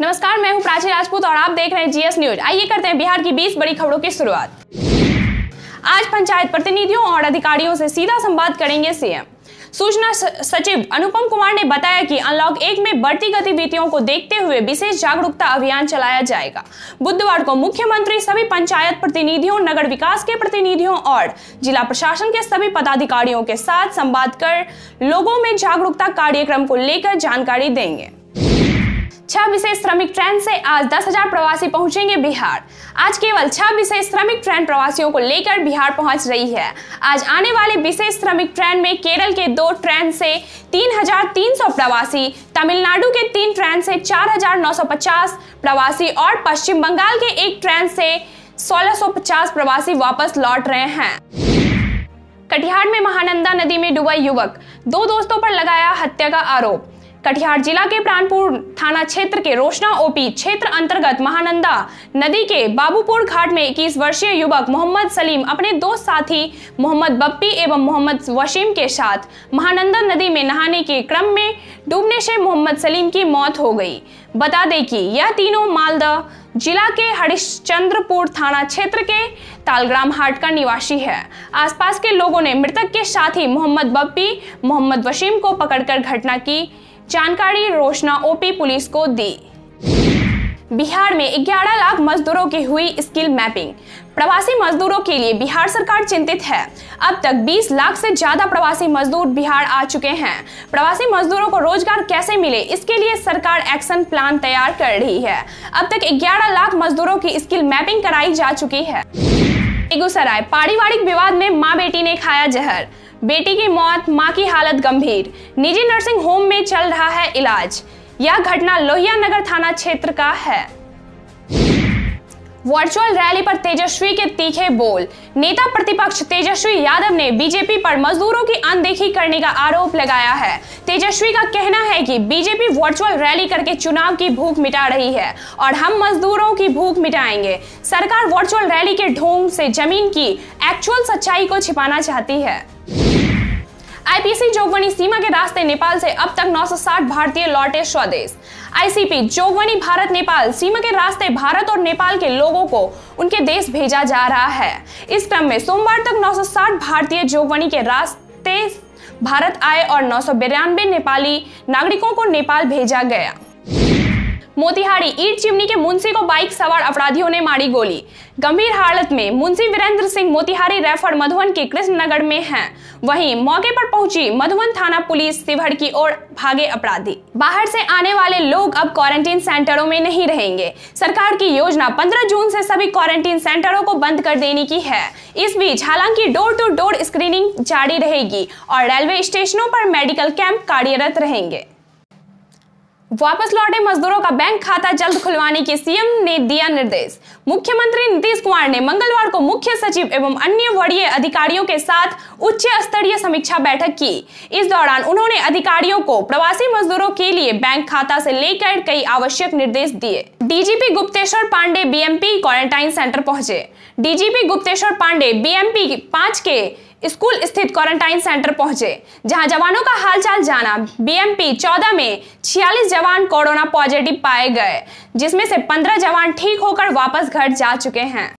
नमस्कार, मैं हूँ प्राची राजपूत और आप देख रहे हैं जीएस न्यूज़। आइए करते हैं बिहार की 20 बड़ी खबरों की शुरुआत। आज पंचायत प्रतिनिधियों और अधिकारियों से सीधा संवाद करेंगे सीएम। सूचना सचिव अनुपम कुमार ने बताया कि अनलॉक एक में बढ़ती गतिविधियों को देखते हुए विशेष जागरूकता अभियान चलाया जाएगा। बुधवार को मुख्यमंत्री सभी पंचायत प्रतिनिधियों, नगर विकास के प्रतिनिधियों और जिला प्रशासन के सभी पदाधिकारियों के साथ संवाद कर लोगों में जागरूकता कार्यक्रम को लेकर जानकारी देंगे। छह विशेष श्रमिक ट्रेन से आज दस हज़ार प्रवासी पहुँचेंगे बिहार। आज केवल छह विशेष श्रमिक ट्रेन प्रवासियों को लेकर बिहार पहुँच रही है। आज आने वाले विशेष श्रमिक ट्रेन में केरल के दो ट्रेन से तीन हज़ार तीन सौ प्रवासी, तमिलनाडु के तीन ट्रेन से चार हज़ार नौ सौ पचास प्रवासी और पश्चिम बंगाल के एक ट्रेन से सोलह सौ पचास प्रवासी वापस लौट रहे हैं। कटिहार में महानंदा नदी में डूबा युवक। दो दोस्तों पर लगाया हत्या का आरोप। कटिहार जिला के प्राणपुर थाना क्षेत्र के रोशना ओपी क्षेत्र अंतर्गत महानंदा नदी के बाबूपुर घाट में 21 वर्षीय युवक मोहम्मद सलीम, अपने दो साथी मोहम्मद बप्पी एवं मोहम्मद वशीम के साथ महानंदा नदी में नहाने के क्रम में डूबने से मोहम्मद सलीम की मौत हो गई। बता दें कि यह तीनों मालदा जिला के हरिश्चंद्रपुर थाना क्षेत्र के तालग्राम हाट का निवासी है। आसपास के लोगों ने मृतक के साथी मोहम्मद बप्पी, मोहम्मद वशीम को पकड़कर घटना की जानकारी रोशना ओपी पुलिस को दी। बिहार में 11 लाख मजदूरों की हुई स्किल मैपिंग। प्रवासी मजदूरों के लिए बिहार सरकार चिंतित है। अब तक 20 लाख से ज़्यादा प्रवासी मजदूर बिहार आ चुके हैं। प्रवासी मजदूरों को रोज़गार कैसे मिले, इसके लिए सरकार एक्शन प्लान तैयार कर रही है। अब तक 11 लाख मजदूरों की स्किल मैपिंग कराई जा चुकी है। बेगूसराय, पारिवारिक विवाद में माँ बेटी ने खाया जहर। बेटी की मौत, माँ की हालत गंभीर। निजी नर्सिंग होम में चल रहा है इलाज। यह घटना लोहिया नगर थाना क्षेत्र का है। वर्चुअल रैली पर तेजस्वी के तीखे बोल। नेता प्रतिपक्ष तेजस्वी यादव ने बीजेपी पर मजदूरों की अनदेखी करने का आरोप लगाया है। तेजस्वी का कहना है कि बीजेपी वर्चुअल रैली करके चुनाव की भूख मिटा रही है और हम मजदूरों की भूख मिटाएँगे। सरकार वर्चुअल रैली के ढोंग से ज़मीन की एक्चुअल सच्चाई को छिपाना चाहती है। आईपीसी जोगवनी सीमा के रास्ते नेपाल से अब तक 960 भारतीय लौटे स्वदेश। आईसीपी जोगवनी भारत नेपाल सीमा के रास्ते भारत और नेपाल के लोगों को उनके देश भेजा जा रहा है। इस क्रम में सोमवार तक 960 भारतीय जोगवनी के रास्ते भारत आए और नौ नेपाली नागरिकों को नेपाल भेजा गया। मोतिहारी ईट चिमनी के मुंशी को बाइक सवार अपराधियों ने मारी गोली। गंभीर हालत में मुंशी वीरेंद्र सिंह मोतिहारी रेफर मधुबन के कृष्णनगर में हैं। वहीं मौके पर पहुँची मधुबन थाना पुलिस शिवहर की ओर भागे अपराधी। बाहर से आने वाले लोग अब क्वारंटीन सेंटरों में नहीं रहेंगे। सरकार की योजना 15 जून से सभी क्वारंटीन सेंटरों को बंद कर देने की है। इस बीच हालाँकि डोर टू डोर स्क्रीनिंग जारी रहेगी और रेलवे स्टेशनों पर मेडिकल कैंप कार्यरत रहेंगे। वापस लौटे मजदूरों का बैंक खाता जल्द खुलवाने के सीएम ने दिया निर्देश। मुख्यमंत्री नीतीश कुमार ने मंगलवार को मुख्य सचिव एवं अन्य वरीय अधिकारियों के साथ उच्च स्तरीय समीक्षा बैठक की। इस दौरान उन्होंने अधिकारियों को प्रवासी मजदूरों के लिए बैंक खाता से लेकर कई आवश्यक निर्देश दिए। DGP Gupteshwar Pandey BMP quarantine centre पहुँचे। डीजीपी गुप्तेश्वर पांडे बीएमपी पाँच के स्कूल स्थित क्वारंटाइन सेंटर पहुँचे, जहाँ जवानों का हालचाल जाना बीएमपी 14 में 46 जवान कोरोना पॉजिटिव पाए गए, जिसमें से 15 जवान ठीक होकर वापस घर जा चुके हैं।